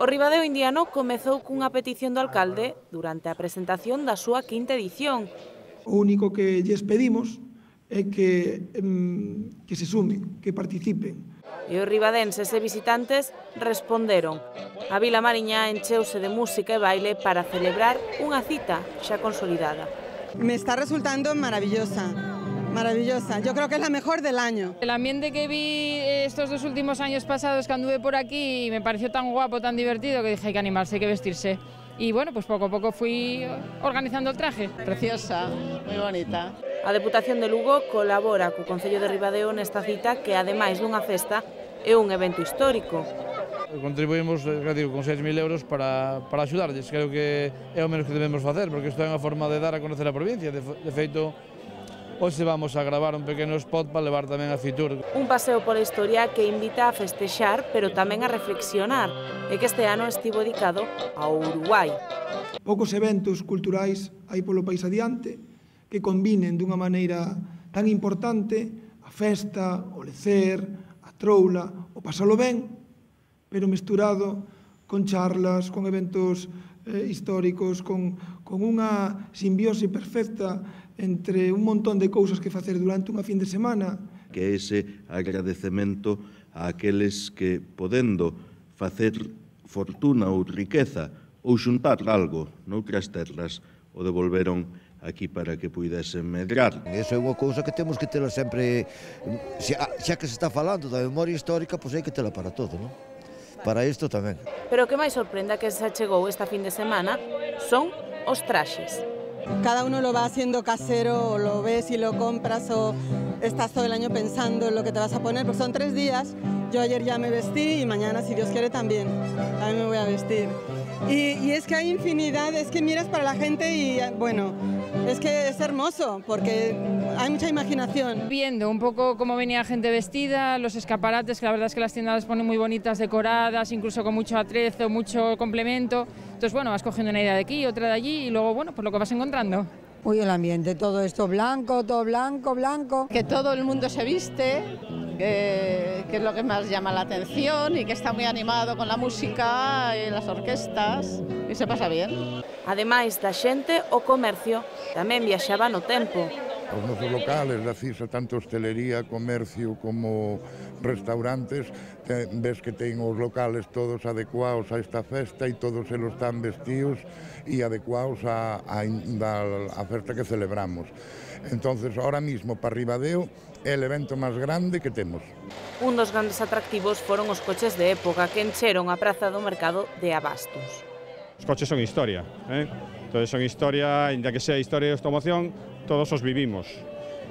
O Ribadeo Indiano comezou cunha petición do alcalde durante a presentación da súa quinta edición. O único que lles pedimos é que, que se sumen, que participen. E os ribadenses e visitantes responderon. A Vila Mariña encheuse de música e baile para celebrar unha cita xa consolidada. Me está resultando maravillosa maravillosa. Yo creo que es la mejor del año. El ambiente que vi eh, estos dos últimos años pasados que anduve por aquí me pareció tan guapo, tan divertido que dije hay que animarse, hay que vestirse. Y bueno, pues poco a poco fui organizando el traje. Preciosa, moi bonita. A Deputación de Lugo colabora co Concello de Ribadeo nesta cita que, ademais dunha festa, é un evento histórico. Contribuímos, eh, digo, con 6.000 euros para, para axudarlles. Creo que é o menos que debemos facer, porque isto é unha forma de dar a conocer a provincia. De, de feito, Hoxe vamos a gravar un pequeno spot para levar tamén a Fitur. Un paseo pola historia que invita a festexar, pero tamén a reflexionar, e que este ano estivo dedicado ao Uruguai. Poucos eventos culturais hai polo país adiante que combinen dunha maneira tan importante a festa, o lecer, a troula, o pasalo ben, pero mesturado con charlas, con eventos eh, históricos, con, con unha simbiose perfecta entre un montón de cousas que facer durante unha fin de semana. Que é ese agradecemento a aqueles que, podendo facer fortuna ou riqueza ou xuntar algo noutras terras, o devolveron aquí para que puidesen medrar. Esa é unha cousa que temos que tela sempre, xa, xa que se está falando da memoria histórica, pois hai que tela para todo, non? para isto tamén. Pero o que máis sorprenda que se chegou esta fin de semana son os traxes. Cada uno lo va haciendo casero, lo ves y lo compras o estás todo el año pensando en lo que te vas a poner, porque son tres días. Yo ayer ya me vestí y mañana, si Dios quiere, también. También me voy a vestir. Y, y es que hay infinidad, es que miras para la gente y, bueno, es que es hermoso, porque hay mucha imaginación. Viendo un poco cómo venía gente vestida, los escaparates, que la verdad es que las tiendas las ponen muy bonitas, decoradas, incluso con mucho atrezo, mucho complemento. Entonces, bueno, vas cogiendo una idea de aquí, otra de allí y luego, bueno, pues lo que vas encontrando. Uy, el ambiente, todo esto blanco, todo blanco, blanco. Que todo el mundo se viste, que, que, es lo que más llama la atención y que está muy animado con la música e las orquestas e se pasa bien. Ademais da xente, o comercio tamén viaxaba no tempo os nosos locales, así, tanto hostelería, comercio como restaurantes, te, ves que ten os locales todos adecuados a esta festa e todos elos están vestidos e adecuados a, a, a, a festa que celebramos. Entonces, ahora mismo, para Ribadeo, é o evento máis grande que temos. Un dos grandes atractivos foron os coches de época que encheron a praza do mercado de Abastos. Os coches son historia, eh? Entonces son historia, ainda que sea historia de automoción, todos os vivimos.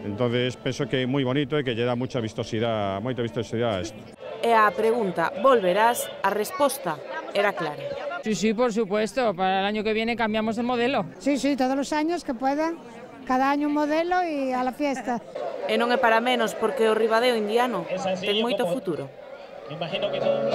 Entonces penso que é moi bonito e que lle dá moita vistosidade, moita vistosidade a isto. E a pregunta, volverás, a resposta era clara. Sí, sí, por supuesto, para el año que viene cambiamos el modelo. Sí, sí, todos los años que pueda, cada año un modelo e a la fiesta. E non é para menos, porque o Ribadeo indiano ten moito futuro. Imagino que todo...